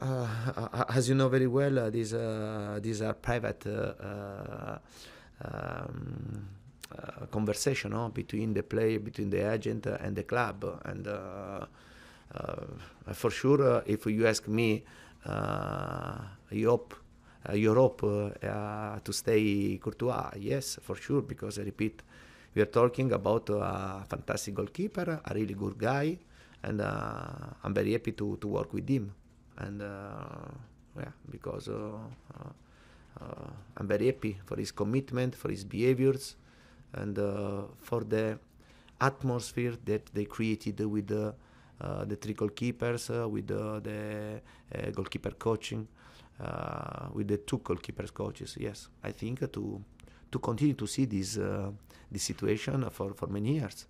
Uh, as you know very well, uh, these uh, these are private um, conversation no? between the player, between the agent and the club, and for sure, if you ask me, I hope uh, Europe uh, to stay Courtois. Yes, for sure, because I repeat, we are talking about a fantastic goalkeeper, a really good guy, and uh, I'm very happy to, to work with him. And yeah, because I'm very happy for his commitment, for his behaviors, and for the atmosphere that they created with the, uh, the three goalkeepers, uh, with the, uh, goalkeeper coaching uh, with the two goalkeepers coaches. Yes, I think to to continue to see this uh, this situation for for many years.